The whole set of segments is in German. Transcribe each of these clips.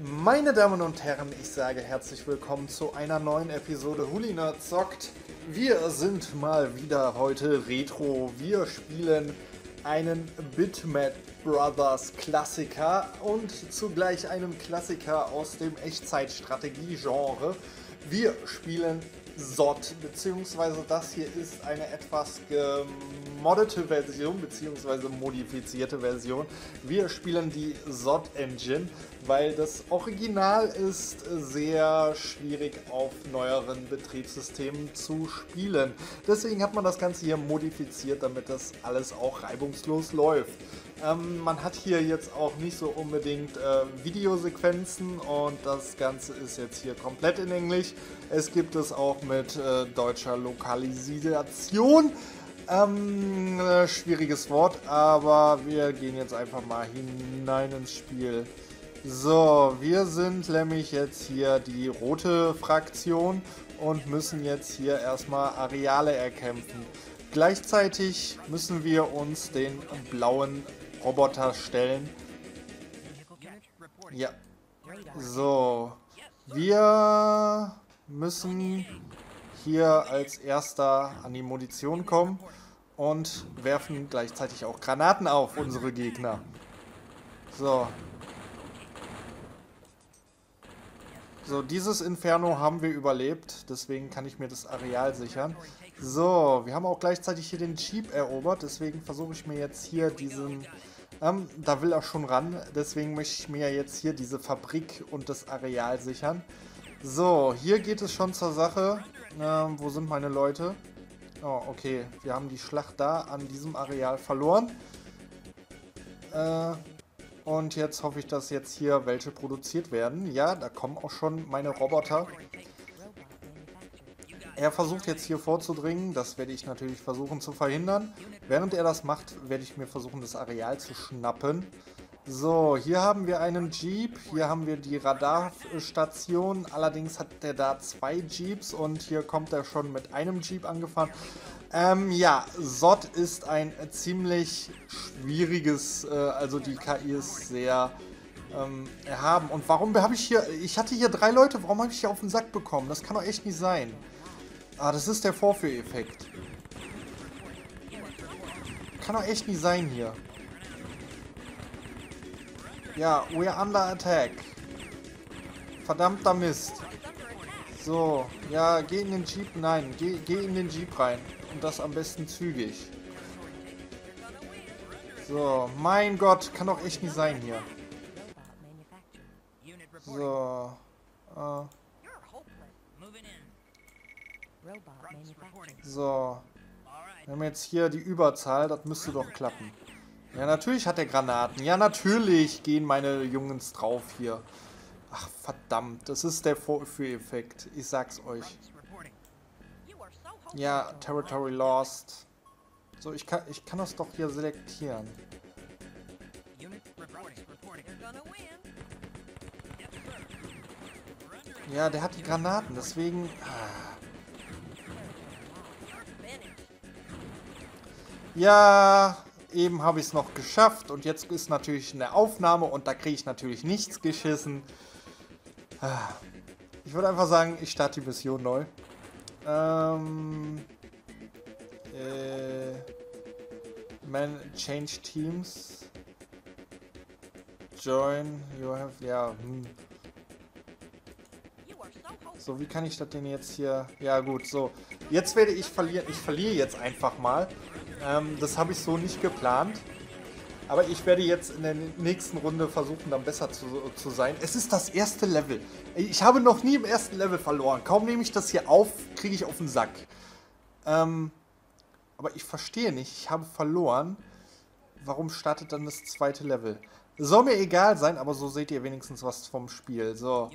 Meine Damen und Herren, ich sage herzlich willkommen zu einer neuen Episode Hulina zockt. Wir sind mal wieder heute Retro. Wir spielen einen Bitmap Brothers Klassiker und zugleich einen Klassiker aus dem Echtzeitstrategie-Genre. Wir spielen SOT, beziehungsweise das hier ist eine etwas gemoddete Version, beziehungsweise modifizierte Version. Wir spielen die SOT Engine, weil das Original ist sehr schwierig auf neueren Betriebssystemen zu spielen. Deswegen hat man das Ganze hier modifiziert, damit das alles auch reibungslos läuft. Ähm, man hat hier jetzt auch nicht so unbedingt äh, Videosequenzen und das Ganze ist jetzt hier komplett in Englisch. Es gibt es auch mit äh, deutscher Lokalisation. Ähm, äh, schwieriges Wort, aber wir gehen jetzt einfach mal hinein ins Spiel. So, wir sind nämlich jetzt hier die rote Fraktion und müssen jetzt hier erstmal Areale erkämpfen. Gleichzeitig müssen wir uns den blauen Roboter stellen. Ja. So. Wir müssen hier als erster an die Munition kommen und werfen gleichzeitig auch Granaten auf unsere Gegner. So. So, dieses Inferno haben wir überlebt, deswegen kann ich mir das Areal sichern. So, wir haben auch gleichzeitig hier den Jeep erobert, deswegen versuche ich mir jetzt hier diesen ähm, da will er schon ran, deswegen möchte ich mir jetzt hier diese Fabrik und das Areal sichern. So, hier geht es schon zur Sache. Ähm, wo sind meine Leute? Oh, okay. Wir haben die Schlacht da an diesem Areal verloren. Äh, und jetzt hoffe ich, dass jetzt hier welche produziert werden. Ja, da kommen auch schon meine Roboter. Er versucht jetzt hier vorzudringen, das werde ich natürlich versuchen zu verhindern. Während er das macht, werde ich mir versuchen, das Areal zu schnappen. So, hier haben wir einen Jeep, hier haben wir die Radarstation, allerdings hat der da zwei Jeeps und hier kommt er schon mit einem Jeep angefahren. Ähm, ja, SOT ist ein ziemlich schwieriges, äh, also die KI ist sehr ähm, erhaben. Und warum habe ich hier, ich hatte hier drei Leute, warum habe ich hier auf den Sack bekommen? Das kann doch echt nicht sein. Ah, das ist der Vorführeffekt. Kann doch echt nicht sein hier. Ja, we're under attack. Verdammter Mist. So, ja, geh in den Jeep. Nein, geh, geh in den Jeep rein. Und das am besten zügig. So, mein Gott, kann doch echt nicht sein hier. So. Äh. So. Wir haben jetzt hier die Überzahl, das müsste doch klappen. Ja, natürlich hat er Granaten. Ja, natürlich gehen meine Jungs drauf hier. Ach, verdammt. Das ist der Vorführeffekt. Ich sag's euch. Ja, Territory Lost. So, ich kann, ich kann das doch hier selektieren. Ja, der hat die Granaten, deswegen... Ah. Ja, eben habe ich es noch geschafft und jetzt ist natürlich eine Aufnahme und da kriege ich natürlich nichts geschissen. Ich würde einfach sagen, ich starte die Mission neu. Ähm, äh, man change teams. Join, you have, ja, hm. So, wie kann ich das denn jetzt hier... Ja gut, so. Jetzt werde ich verlieren. Ich verliere jetzt einfach mal. Ähm, das habe ich so nicht geplant. Aber ich werde jetzt in der nächsten Runde versuchen, dann besser zu, zu sein. Es ist das erste Level. Ich habe noch nie im ersten Level verloren. Kaum nehme ich das hier auf, kriege ich auf den Sack. Ähm, aber ich verstehe nicht. Ich habe verloren. Warum startet dann das zweite Level? Soll mir egal sein, aber so seht ihr wenigstens was vom Spiel. So,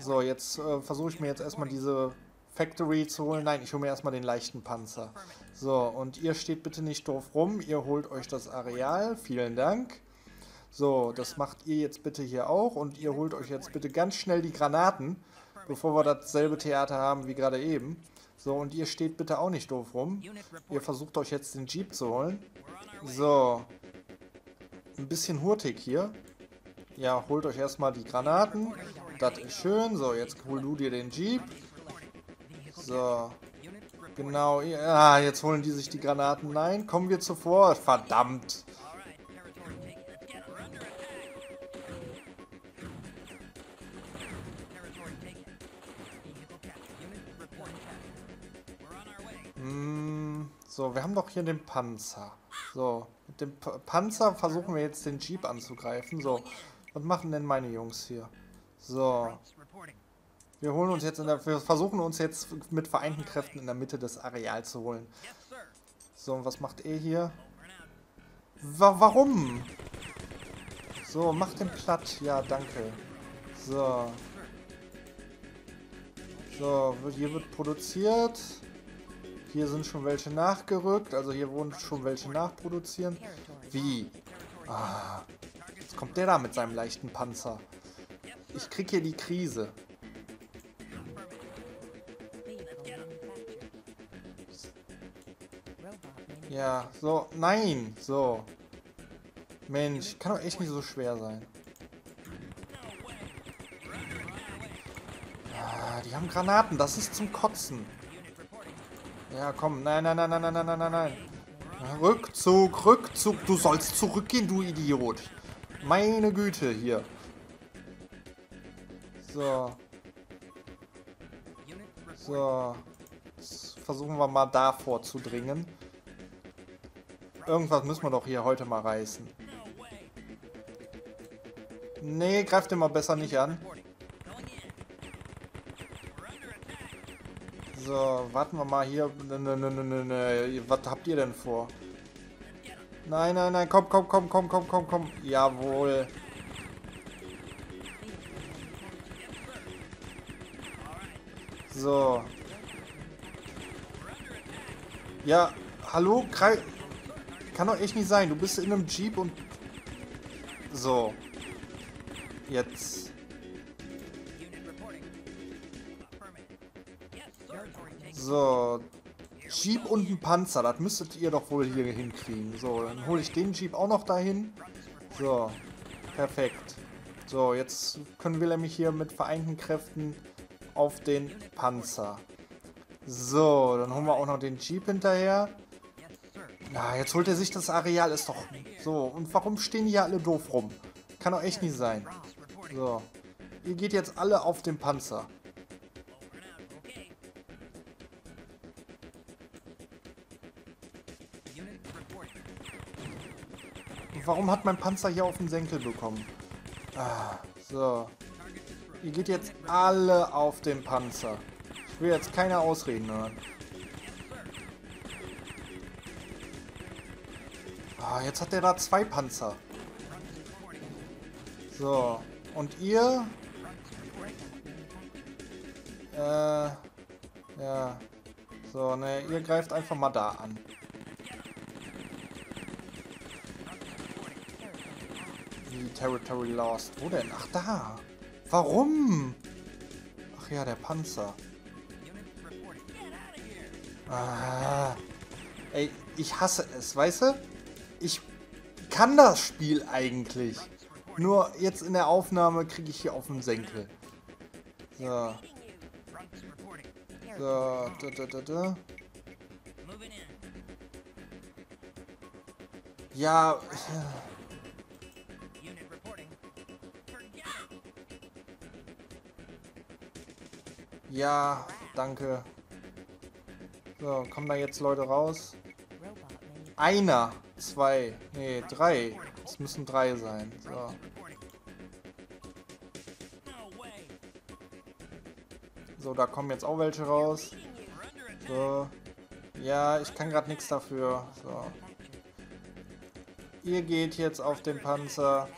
so jetzt äh, versuche ich mir jetzt erstmal diese Factory zu holen. Nein, ich hole mir erstmal den leichten Panzer. So, und ihr steht bitte nicht doof rum. Ihr holt euch das Areal. Vielen Dank. So, das macht ihr jetzt bitte hier auch. Und ihr holt euch jetzt bitte ganz schnell die Granaten, bevor wir dasselbe Theater haben wie gerade eben. So, und ihr steht bitte auch nicht doof rum. Ihr versucht euch jetzt den Jeep zu holen. So. Ein bisschen hurtig hier. Ja, holt euch erstmal die Granaten. Das ist schön. So, jetzt hol du dir den Jeep. So. Genau. Ja, jetzt holen die sich die Granaten. Nein, kommen wir zuvor. Verdammt. Hm, so, wir haben doch hier den Panzer. So, mit dem P Panzer versuchen wir jetzt den Jeep anzugreifen. So, was machen denn meine Jungs hier? So. Wir holen uns jetzt in der, wir versuchen uns jetzt mit vereinten Kräften in der Mitte des Areals zu holen. So, und was macht er hier? Wa warum? So, macht den platt. Ja, danke. So. So, hier wird produziert. Hier sind schon welche nachgerückt. Also hier wurden schon welche nachproduzieren. Wie? Ah, jetzt kommt der da mit seinem leichten Panzer. Ich krieg hier die Krise. Ja, so, nein, so. Mensch, kann doch echt nicht so schwer sein. Ah, die haben Granaten, das ist zum Kotzen. Ja, komm, nein, nein, nein, nein, nein, nein, nein, nein. Rückzug, Rückzug, du sollst zurückgehen, du Idiot. Meine Güte, hier. So. So. Jetzt versuchen wir mal da vorzudringen. Irgendwas müssen wir doch hier heute mal reißen. Nee, greift den mal besser nicht an. So, warten wir mal hier. Ne, ne, ne, ne, ne. Was habt ihr denn vor? Nein, nein, nein, komm, komm, komm, komm, komm, komm, komm. Jawohl. So. Ja, hallo? Krei Kann doch echt nicht sein. Du bist in einem Jeep und... So. Jetzt. So. Jeep und ein Panzer. Das müsstet ihr doch wohl hier hinkriegen. So, dann hole ich den Jeep auch noch dahin. So. Perfekt. So, jetzt können wir nämlich hier mit vereinten Kräften auf den Panzer. So, dann holen wir auch noch den Jeep hinterher. Na, jetzt holt er sich das Areal, ist doch... So, und warum stehen die hier alle doof rum? Kann doch echt nicht sein. So. Ihr geht jetzt alle auf den Panzer. Warum hat mein Panzer hier auf den Senkel bekommen? Ah, so. Ihr geht jetzt alle auf den Panzer. Ich will jetzt keine Ausreden hören. Ah, jetzt hat der da zwei Panzer. So. Und ihr? Äh. Ja. So, ne, ihr greift einfach mal da an. Wie Territory Lost. Wo denn? Ach, da. Warum? Ach ja, der Panzer. Ah. Ey, ich hasse es, weißt du? Ich kann das Spiel eigentlich. Nur jetzt in der Aufnahme kriege ich hier auf den Senkel. So. So, da, da, da, da. Ja. Ja, danke. So, kommen da jetzt Leute raus? Einer, zwei, nee, drei. Es müssen drei sein. So. So, da kommen jetzt auch welche raus. So. Ja, ich kann gerade nichts dafür. So. Ihr geht jetzt auf den Panzer.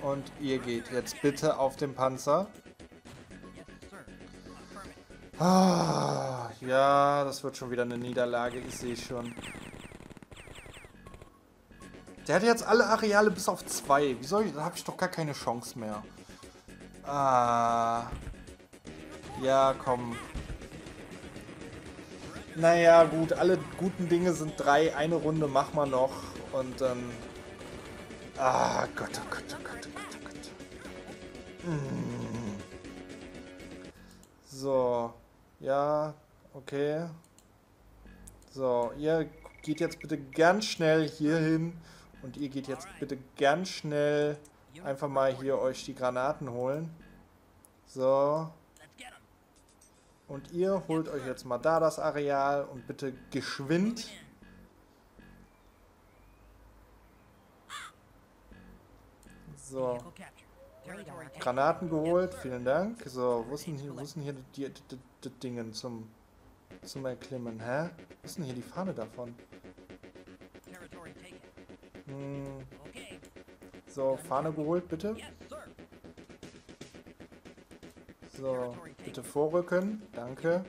Und ihr geht jetzt bitte auf den Panzer. Ah, ja, das wird schon wieder eine Niederlage, ich sehe schon. Der hat jetzt alle Areale bis auf zwei. Wie soll ich, da habe ich doch gar keine Chance mehr. Ah. Ja, komm. Naja, gut, alle guten Dinge sind drei. Eine Runde machen wir noch. Und dann... Ah, Gott, oh Gott, oh Gott, oh Gott, oh Gott. So, ja, okay. So, ihr geht jetzt bitte ganz schnell hier hin und ihr geht jetzt bitte ganz schnell einfach mal hier euch die Granaten holen. So. Und ihr holt euch jetzt mal da das Areal und bitte geschwind. So. Granaten geholt, vielen Dank. So, wo ist denn hier, wo ist denn hier die, die, die, die Dingen zum, zum Erklimmen? Hä? Wo ist denn hier die Fahne davon? Hm. So, Fahne geholt, bitte. So, bitte vorrücken. Danke.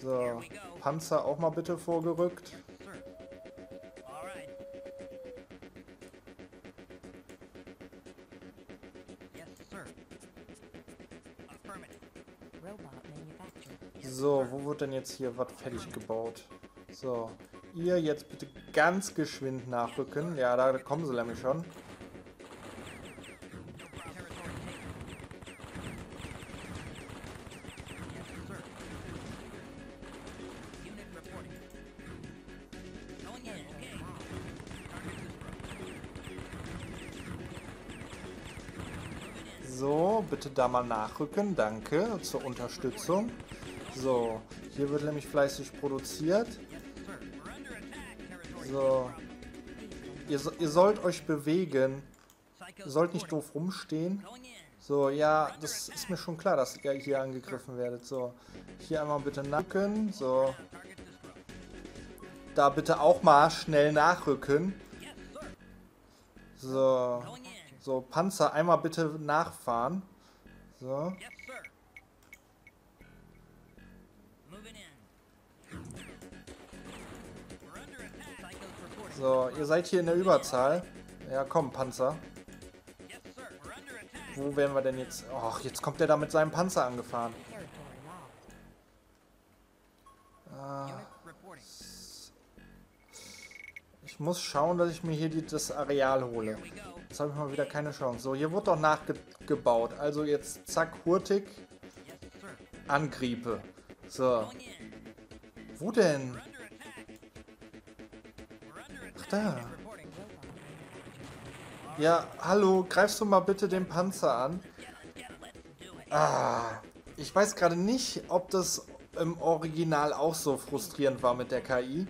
So, Panzer auch mal bitte vorgerückt. So, wo wird denn jetzt hier was fertig gebaut? So, ihr jetzt bitte ganz geschwind nachrücken. Ja, da kommen sie nämlich schon. So, bitte da mal nachrücken. Danke zur Unterstützung. So, hier wird nämlich fleißig produziert. So. Ihr, ihr sollt euch bewegen. Ihr sollt nicht doof rumstehen. So, ja, das ist mir schon klar, dass ihr hier angegriffen werdet. So, hier einmal bitte nacken. So. Da bitte auch mal schnell nachrücken. So. So, Panzer, einmal bitte nachfahren. So. So, ihr seid hier in der Überzahl. Ja, komm, Panzer. Wo werden wir denn jetzt? Ach, jetzt kommt der da mit seinem Panzer angefahren. Ah. Ich muss schauen, dass ich mir hier die, das Areal hole. Jetzt habe ich mal wieder keine Chance. So, hier wurde doch nachgebaut. Also jetzt zack, hurtig. Angriepe. So. Wo denn? Da. Ja, hallo, greifst du mal bitte den Panzer an? Ah, ich weiß gerade nicht, ob das im Original auch so frustrierend war mit der KI.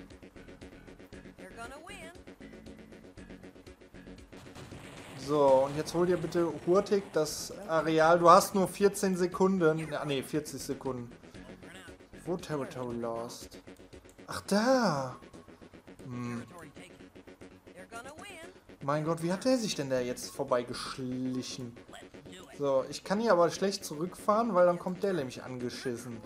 So, und jetzt hol dir bitte hurtig das Areal. Du hast nur 14 Sekunden. Ah, ne, 40 Sekunden. Wo Territory Lost? Ach, da. Hm. Mein Gott, wie hat der sich denn da jetzt vorbeigeschlichen? So, ich kann hier aber schlecht zurückfahren, weil dann kommt der nämlich angeschissen.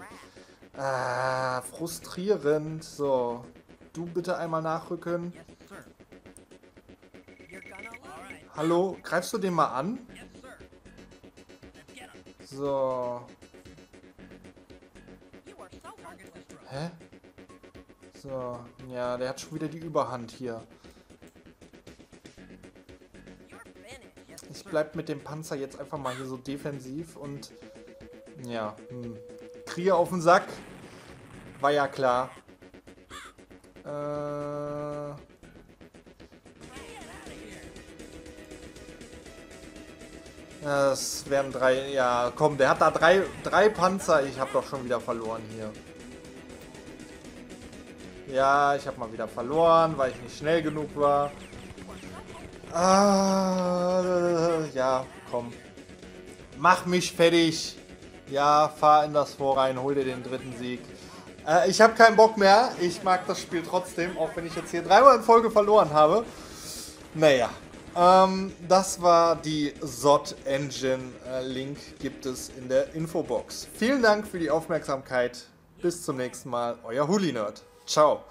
Ah, frustrierend. So, du bitte einmal nachrücken. Hallo, greifst du den mal an? So. Hä? So, ja, der hat schon wieder die Überhand hier. Ich bleib mit dem Panzer jetzt einfach mal hier so defensiv und ja, hm. Kriege auf den Sack. War ja klar. Äh Das wären drei. Ja, komm, der hat da drei, drei Panzer. Ich habe doch schon wieder verloren hier. Ja, ich habe mal wieder verloren, weil ich nicht schnell genug war. Ah, komm. Mach mich fertig. Ja, fahr in das Vor rein, hol dir den dritten Sieg. Äh, ich habe keinen Bock mehr. Ich mag das Spiel trotzdem, auch wenn ich jetzt hier dreimal in Folge verloren habe. Naja, ähm, das war die SOT Engine. Äh, Link gibt es in der Infobox. Vielen Dank für die Aufmerksamkeit. Bis zum nächsten Mal. Euer Huli Nerd. Ciao.